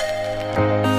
Música